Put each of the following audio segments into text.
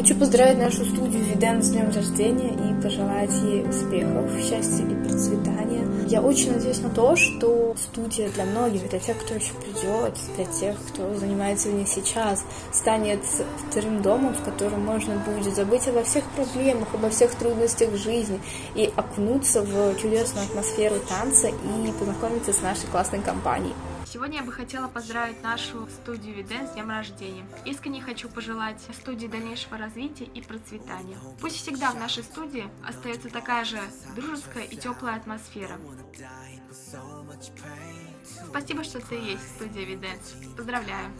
Хочу поздравить нашу студию Виден с днем рождения и пожелать ей успехов, счастья и процветания. Я очень надеюсь на то, что студия для многих, для тех, кто еще придет, для тех, кто занимается в ней сейчас, станет вторым домом, в котором можно будет забыть обо всех проблемах, обо всех трудностях жизни и окунуться в чудесную атмосферу танца и познакомиться с нашей классной компанией. Сегодня я бы хотела поздравить нашу студию Виден с днем рождения. Искренне хочу пожелать студии дальнейшего развития и процветания. Пусть всегда в нашей студии остается такая же дружеская и теплая атмосфера. Спасибо, что ты есть, студия Виден. Поздравляю!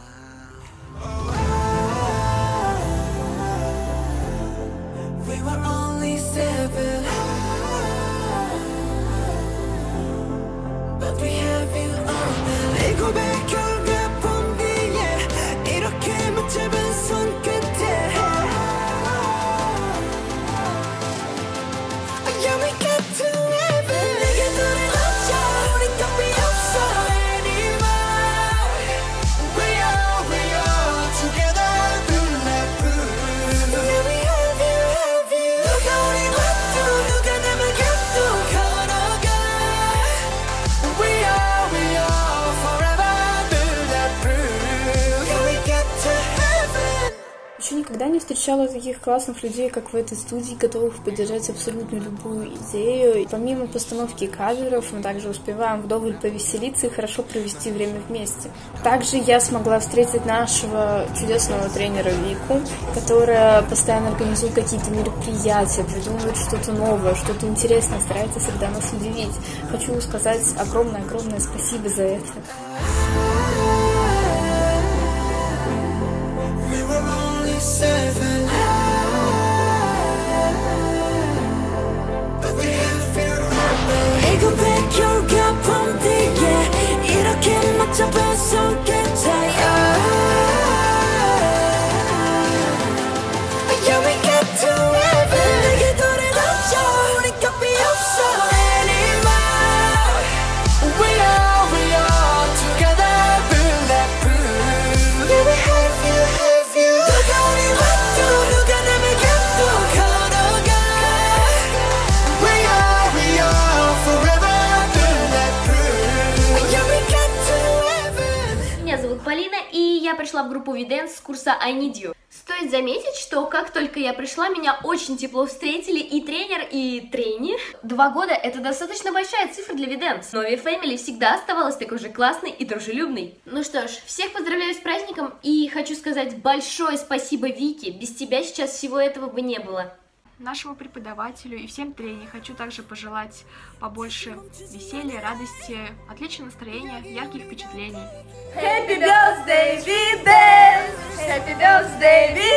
We were only seven никогда не встречала таких классных людей, как в этой студии, готовых поддержать абсолютно любую идею. Помимо постановки каверов, мы также успеваем вдоволь повеселиться и хорошо провести время вместе. Также я смогла встретить нашего чудесного тренера Вику, которая постоянно организует какие-то мероприятия, придумывает что-то новое, что-то интересное, старается всегда нас удивить. Хочу сказать огромное-огромное спасибо за это. Пришла в группу Виденс с курса I Need You. Стоит заметить, что как только я пришла, меня очень тепло встретили и тренер, и трени. Два года — это достаточно большая цифра для Виденс, но Ви Family всегда оставалась такой же классной и дружелюбной. Ну что ж, всех поздравляю с праздником, и хочу сказать большое спасибо Вике, без тебя сейчас всего этого бы не было. Нашему преподавателю и всем тренерам хочу также пожелать побольше веселья, радости, отличного настроения, ярких впечатлений. Happy birthday! baby.